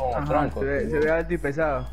como Ajá, tronco. se, ve, se ve alto y pesado.